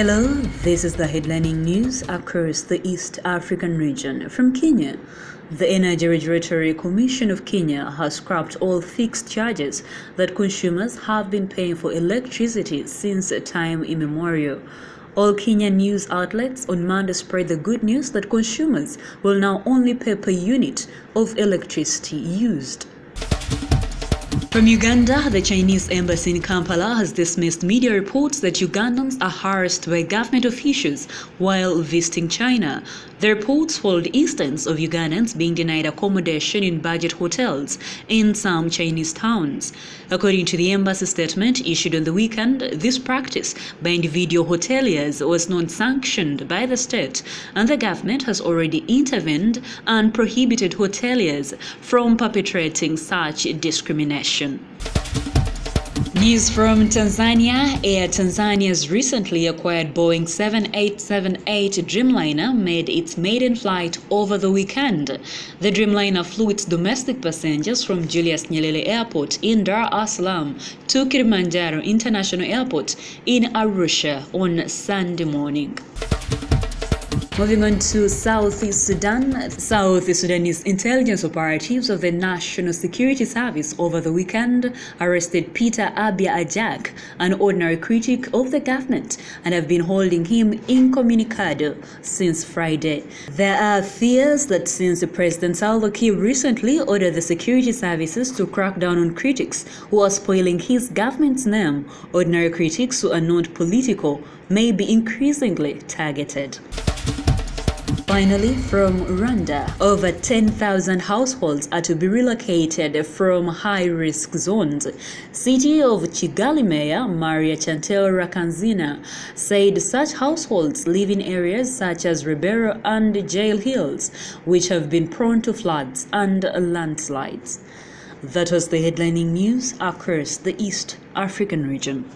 Hello, this is the headlining news across the East African region. From Kenya, the Energy Regulatory Commission of Kenya has scrapped all fixed charges that consumers have been paying for electricity since time immemorial. All Kenyan news outlets on Monday spread the good news that consumers will now only pay per unit of electricity used. From Uganda, the Chinese embassy in Kampala has dismissed media reports that Ugandans are harassed by government officials while visiting China. The reports hold instances of Ugandans being denied accommodation in budget hotels in some Chinese towns. According to the embassy statement issued on the weekend, this practice by individual hoteliers was not sanctioned by the state, and the government has already intervened and prohibited hoteliers from perpetrating such discrimination. News from Tanzania Air Tanzania's recently acquired Boeing 7878 Dreamliner made its maiden flight over the weekend. The Dreamliner flew its domestic passengers from Julius Nyerere Airport in Dar es Salaam to Kilimanjaro International Airport in Arusha on Sunday morning. Moving on to Southeast Sudan, South Sudanese intelligence operatives of the National Security Service over the weekend arrested Peter Biar Ajak, an ordinary critic of the government, and have been holding him incommunicado since Friday. There are fears that since President Salva Kiir recently ordered the security services to crack down on critics who are spoiling his government's name, ordinary critics who are not political may be increasingly targeted. Finally, from Rwanda, over 10,000 households are to be relocated from high-risk zones. City of Kigali Mayor Maria Chantal Rwakazina said such households live in areas such as Rebero and Jail Hills, which have been prone to floods and landslides. That was the headlining news across the East African region.